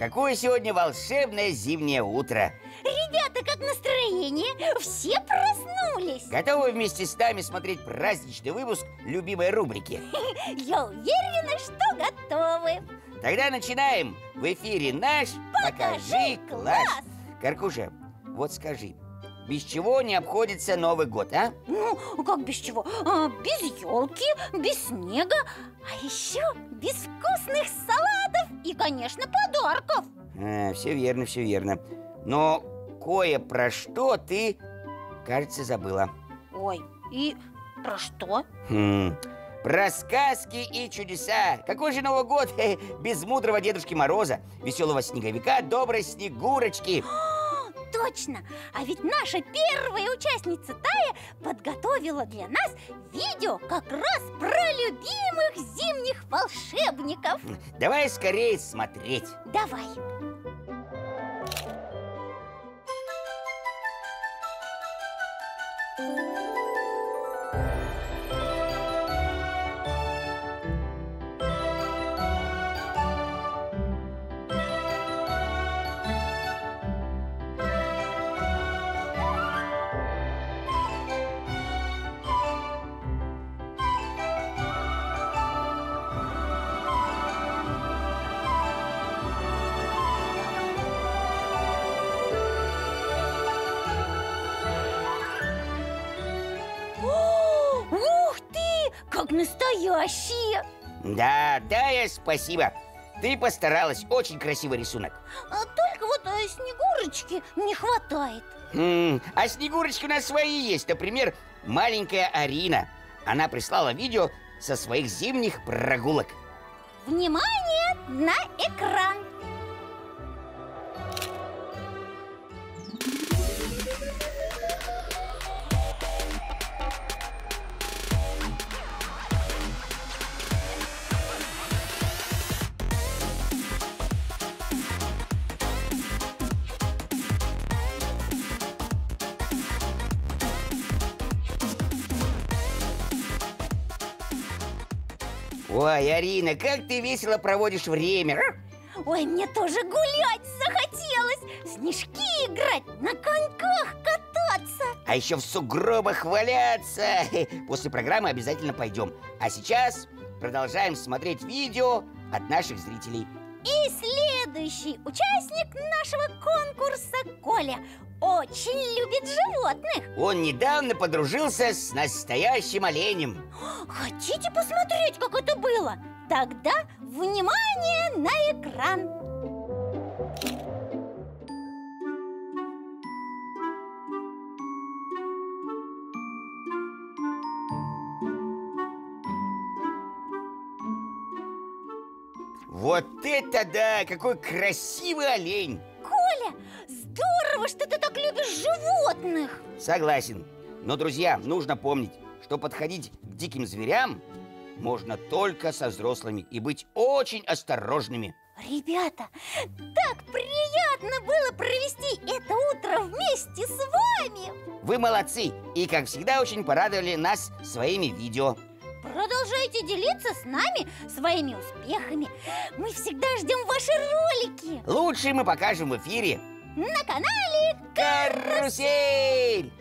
Какое сегодня волшебное зимнее утро Ребята, как настроение? Все проснулись Готовы вместе с нами смотреть праздничный выпуск любимой рубрики? Я уверена, что готовы Тогда начинаем В эфире наш «Покажи класс». Каркуша, вот скажи Без чего не обходится Новый год, а? Ну, как без чего? А, без елки, без снега А еще без вкусных салатов конечно, подарков. А Все верно, все верно. Но кое про что ты, кажется, забыла. Ой, и про что? Хм, про сказки и чудеса. Какой же Новый год? Э, без мудрого Дедушки Мороза Веселого снеговика, доброй Снегурочки точно! А ведь наша первая участница Тая подготовила для нас видео как раз про любимых зимних волшебников Давай скорее смотреть Давай! О, Как настоящие! Да, да, я спасибо. Ты постаралась, очень красивый рисунок. А только вот э, снегурочки не хватает. М, А снегурочки у нас свои есть. Например, маленькая Арина. Она прислала видео со своих зимних прогулок. Внимание на экран! Ой, Арина, как ты весело проводишь время а? Ой, мне тоже гулять захотелось Снежки играть, на коньках кататься. А еще в сугробах валяться После программы обязательно пойдем. А сейчас продолжаем смотреть видео от наших зрителей. И следующий участник нашего конкурса Коля Очень любит животных Он недавно подружился с настоящим оленем Хотите посмотреть, как это было? Тогда внимание на экран Вот это да! Какой красивый олень! Здорово, что ты так любишь животных! Согласен. Но, друзья, нужно помнить, что подходить к диким зверям можно только со взрослыми и быть очень осторожными. Ребята, так приятно было провести это утро вместе с вами! Вы молодцы и, как всегда, очень порадовали нас своими видео. Продолжайте делиться с нами своими успехами. Мы всегда ждем ваши ролики! Лучшие мы покажем в эфире на канале Карусель!